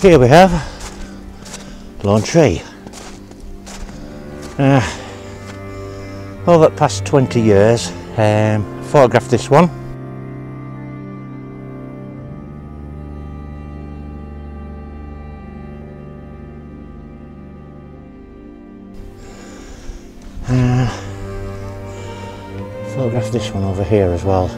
Here we have Lone Tree. Uh, over the past 20 years, um, photographed this one. Uh, photographed this one over here as well.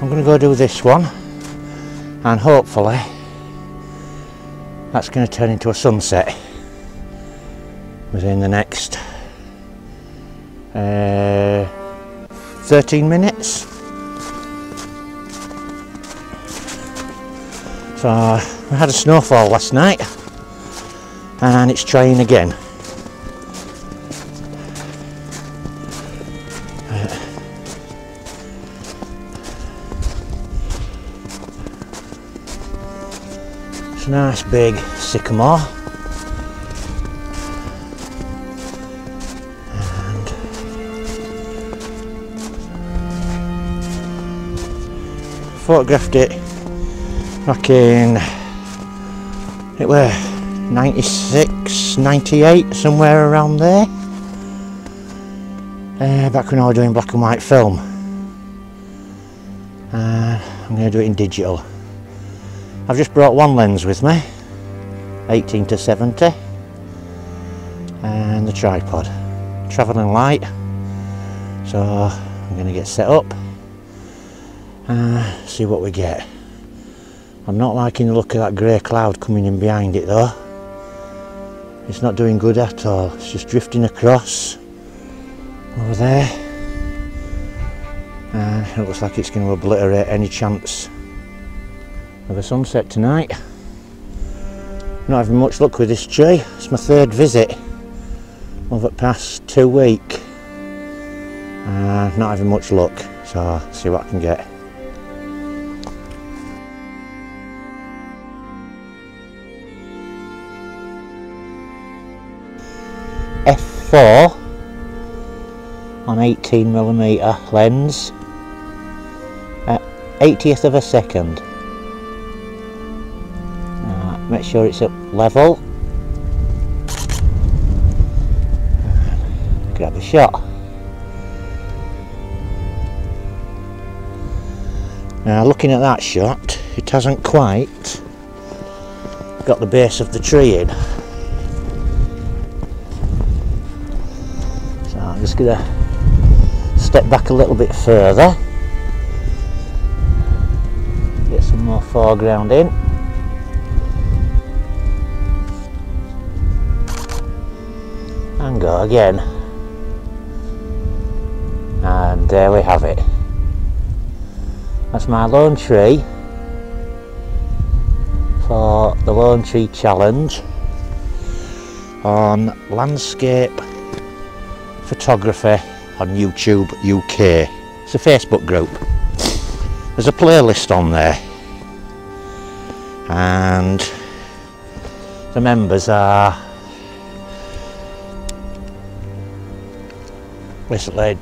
I'm going to go do this one and hopefully that's going to turn into a sunset within the next uh, 13 minutes. So we had a snowfall last night and it's trying again. It's a nice big sycamore. And photographed it back in it were 96 98 somewhere around there. Uh, back when I was doing black and white film. Uh, I'm going to do it in digital I've just brought one lens with me 18 to 70 and the tripod travelling light so I'm going to get set up and see what we get I'm not liking the look of that grey cloud coming in behind it though. It's not doing good at all. It's just drifting across over there. And it looks like it's going to obliterate any chance of a sunset tonight. Not having much luck with this tree. It's my third visit over the past two weeks. Uh, not having much luck, so I'll see what I can get. f4 on 18mm lens at 80th of a second. Make sure it's at level. Grab a shot. Now looking at that shot, it hasn't quite got the base of the tree in. So I'm just to step back a little bit further get some more foreground in and go again and there we have it that's my lone tree for the lone tree challenge on landscape photography on YouTube UK. It's a Facebook group. There's a playlist on there and the members are basically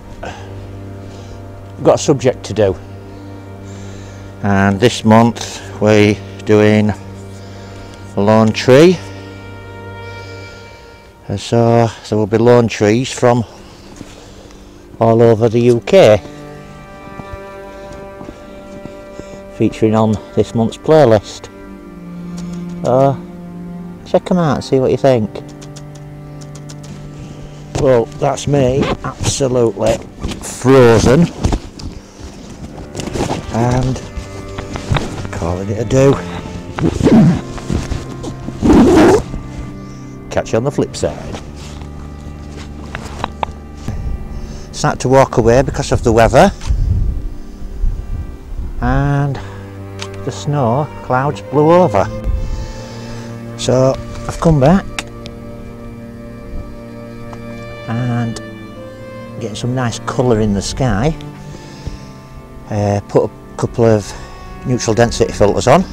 got a subject to do. And this month we're doing a lone tree. And so there will be lawn trees from all over the UK featuring on this month's playlist. So check them out and see what you think well that's me. Absolutely frozen. And calling it a do. Catch you on the flip side. Start to walk away because of the weather. And the snow clouds blew over. So I've come back and getting some nice colour in the sky. Uh, put a couple of neutral density filters on